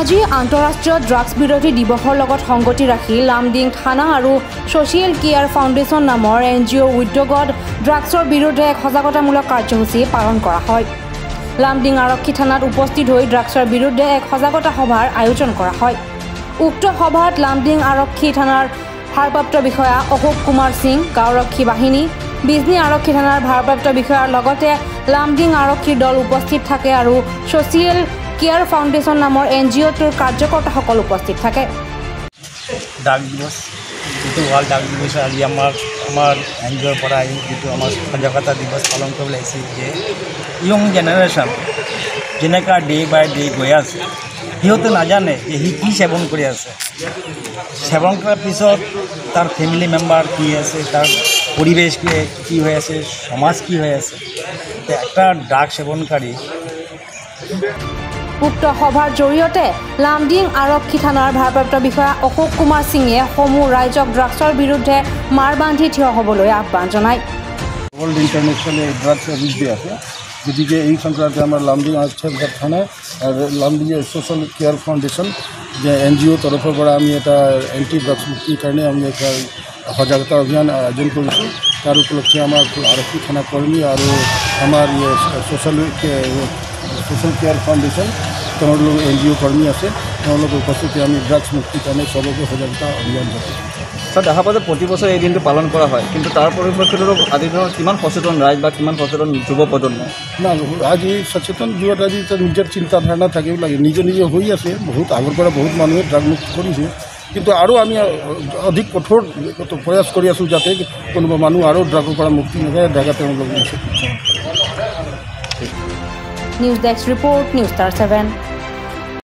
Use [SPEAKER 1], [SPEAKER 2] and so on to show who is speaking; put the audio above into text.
[SPEAKER 1] আজি আন্তঃৰাষ্ট্ৰীয় ড্ৰাগছ বিৰোধী দিৱসৰ লগত সংগতি ৰাখি লামডিং থানা আৰু ছ'চিয়েল কেয়াৰ ফাউণ্ডেশ্যন নামৰ এন জি অ' উদ্যোগত ড্ৰাগছৰ বিৰুদ্ধে এক সজাগতামূলক কাৰ্যসূচী পালন কৰা হয়। লামডিং আৰক্ষী থানাত উপস্থিত হৈ ড্ৰাগছৰ বিৰুদ্ধে এক সজাগতা সভাৰ আয়োজন কৰা হয়। উক্ত সভাত লামডিং আৰক্ষী থানাৰ ভাৰপ্ৰাপ্ত বিষয়া অশোক কুমাৰ সিং গাঁওৰক্ষী বাহিনী বিজনী আৰক্ষী থানাৰ ভাৰপ্ৰাপ্ত বিষয়াৰ লগতে লামডিং আৰক্ষীৰ দল উপস্থিত থাকে আৰু ছ'চিয়েল কেয়াৰ ফাউণ্ডেশ্যন নামৰ এন জি অ'টোৰ কাৰ্যকৰ্তাসকল উপস্থিত থাকে।
[SPEAKER 2] ডাক দিৱস যিটো ৱাৰ্ল্ড ডাক দিৱস আজি আমাৰ আমাৰ এন জি অ'ৰ পৰা যিটো আমাৰ সজাগতা দিৱস পালন কৰিবলৈ আহিছে যে য়ং জেনেৰেশ্যন যেনেকুৱা ডে বাই ডে গৈ আছে সিহঁতে নাজানে যে সি কি সেৱন কৰি আছে। সেৱন কৰাৰ পিছত তাৰ ফেমিলি মেম্বাৰ কি আছে তাৰ পৰিৱেশ কি কি হৈ আছে সমাজ কি হৈ আছে। একটা ড্ৰাগ সেৱনকাৰী
[SPEAKER 1] উক্ত সভাৰ জৰিয়তে লামডিং আৰক্ষী থানাৰ ভাৰপ্ৰাপ্ত বিষয়া অশোক কুমাৰ সিঙে সমূহ ৰাইজক ড্ৰাগছৰ বিৰুদ্ধে মাৰ বান্ধি থিয় হ'বলৈ আহ্বান জনায়।
[SPEAKER 3] World international drugs abuse day আছে। গতিকে এই সংক্রান্তে আমার লামডিং থানায় আর লামডিং সোশ্যাল কেয়ার ফাউন্ডেশন যে এন জি অ' তৰফৰ পৰা আমি এটা এণ্টি ড্ৰাগছ মুক্তিৰ কাৰণে আমি এটা সজাগতা অভিযান আয়োজন কৰিছোঁ। তাৰ উপলক্ষে আমাৰ আৰক্ষী থানা কৰ্মী আৰু আমাৰ ছ'চিয়েল ছ'চিয়েল কেয়াৰ ফাউণ্ডেশ্যন তেওঁলোক এন জি অ' কৰ্মী আছে। তেওঁলোকৰ উপস্থিতি আমি ড্ৰাগছ মুক্তিৰ কাৰণে চবকে সজাগতা অভিযান কৰিছোঁ
[SPEAKER 4] ছাৰ দেখা পাওঁ যে প্ৰতি বছৰে এই দিনটো পালন কৰা হয় কিন্তু তাৰ পৰিপ্ৰেক্ষিতত আজিৰ দিনত কিমান সচেতন ৰাইজ বা কিমান সচেতন যুৱ প্ৰজন্ম?
[SPEAKER 3] না আজি সচেতন যুৱত আজি নিজৰ চিন্তাধাৰণা থাকিব লাগে। নিজে নিজে হৈ আছে বহুত আগৰ পৰা বহুত মানুহে ড্ৰাগ মুক্ত কৰিছে। কিন্তু আৰু আমি অধিক কঠোৰ প্ৰয়াস কৰি আছোঁ যাতে কোনোবা মানুহ আৰু ড্ৰাগৰ পৰা মুক্তি নাপায় ড্ৰাগা তেওঁলোকক
[SPEAKER 1] news desk report news star seven